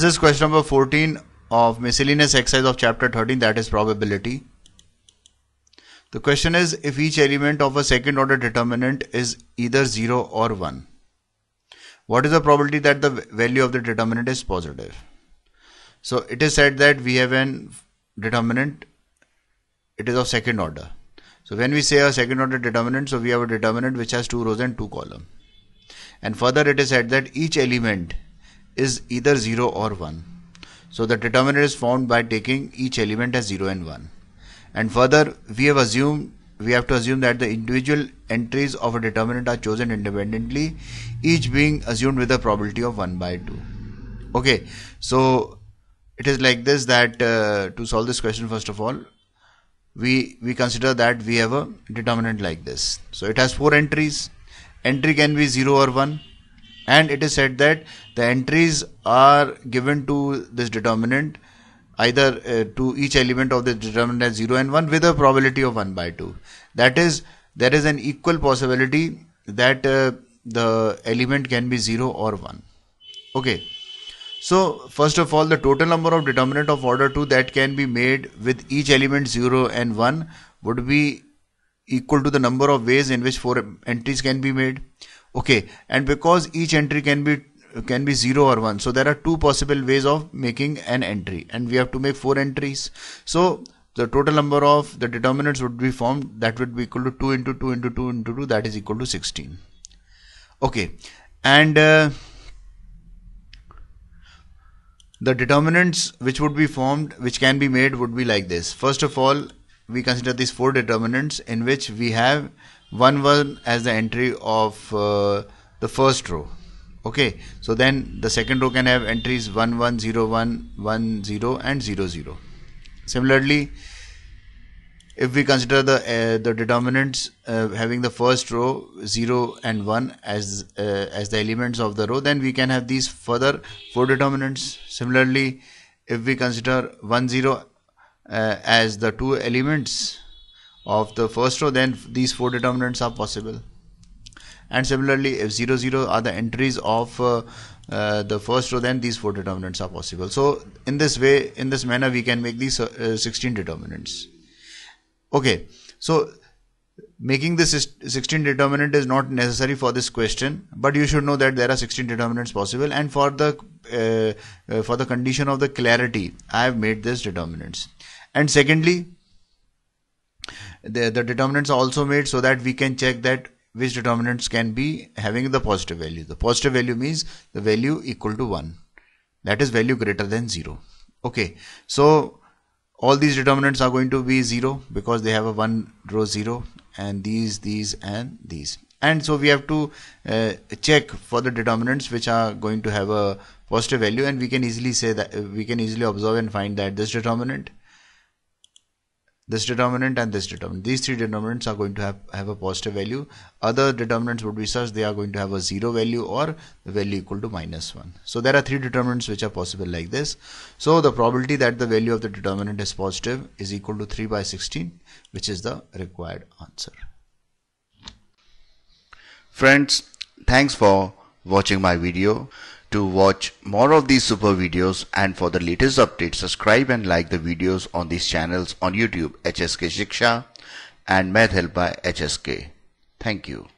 This is question number 14 of miscellaneous exercise of chapter 13 that is probability. The question is if each element of a second order determinant is either 0 or 1. What is the probability that the value of the determinant is positive? So it is said that we have an determinant, it is of second order. So when we say a second order determinant, so we have a determinant which has two rows and two columns. And further it is said that each element is either 0 or 1. So the determinant is found by taking each element as 0 and 1. And further we have assumed we have to assume that the individual entries of a determinant are chosen independently each being assumed with a probability of 1 by 2 okay. So it is like this that uh, to solve this question first of all we we consider that we have a determinant like this. So it has four entries. Entry can be 0 or 1 and it is said that the entries are given to this determinant either uh, to each element of the determinant as 0 and 1 with a probability of 1 by 2 that is there is an equal possibility that uh, the element can be 0 or 1 okay. So first of all the total number of determinant of order 2 that can be made with each element 0 and 1 would be equal to the number of ways in which four entries can be made okay and because each entry can be can be 0 or 1 so there are two possible ways of making an entry and we have to make four entries. So the total number of the determinants would be formed that would be equal to 2 into 2 into 2 into 2 that is equal to 16 okay and uh, the determinants which would be formed which can be made would be like this. First of all we consider these four determinants in which we have 1 1 as the entry of uh, the first row. Okay. So then the second row can have entries 1 1 0 1 1 0 and 0 0 similarly if we consider the uh, the determinants uh, having the first row 0 and 1 as uh, as the elements of the row then we can have these further four determinants. Similarly if we consider 1 0 uh, as the two elements of the first row then these four determinants are possible. And similarly if 0 0 are the entries of uh, uh, the first row then these four determinants are possible. So in this way in this manner we can make these uh, 16 determinants. Okay. So making this 16 determinant is not necessary for this question but you should know that there are 16 determinants possible. And for the uh, uh, for the condition of the clarity i have made this determinants. And secondly the, the determinants are also made so that we can check that which determinants can be having the positive value. The positive value means the value equal to 1. That is value greater than 0. Okay. So all these determinants are going to be 0 because they have a 1 row 0 and these, these and these. And so we have to uh, check for the determinants which are going to have a positive value and we can easily say that we can easily observe and find that this determinant this determinant and this determinant. These three determinants are going to have have a positive value. Other determinants would be such they are going to have a zero value or the value equal to minus 1 so there are three determinants which are possible like this. So the probability that the value of the determinant is positive is equal to 3 by 16 which is the required answer. Friends thanks for watching my video to watch more of these super videos and for the latest updates, subscribe and like the videos on these channels on YouTube, HSK Shiksha and Math Help by HSK. Thank you.